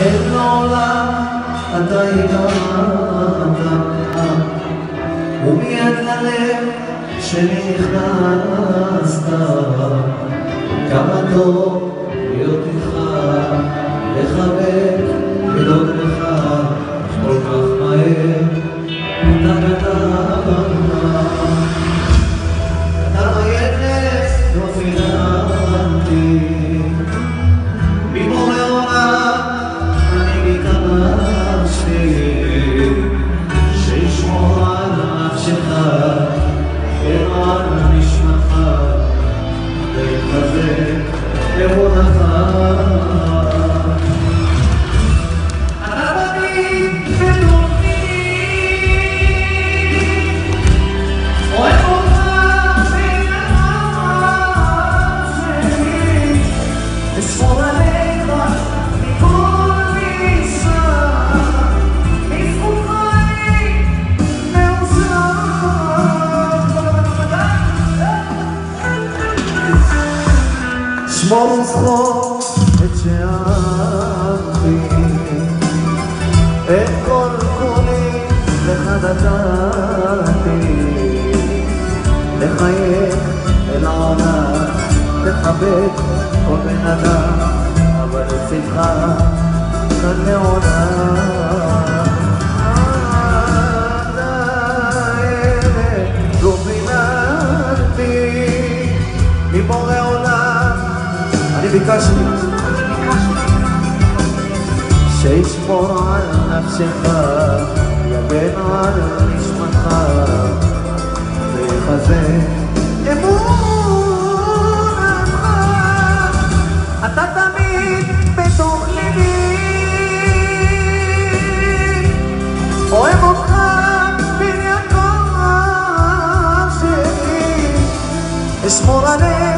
אין לעולם אתה הגעת ומיד ללב שלי נכנסת כמה טוב אשמור עליך מכל פיסה בזכותך אני מאושר שמור וזכור את שאהבתי את כל כולי לך נתתי לחייך אל העולם לכבד כל בן אדם אבל לצדך כאן לעולם לא פיננתי מבורא עולם אני ביקשתי שישמור על נפשך morale.